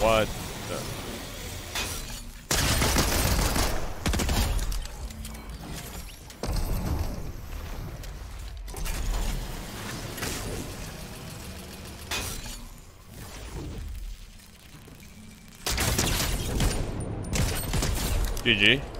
What the? GG.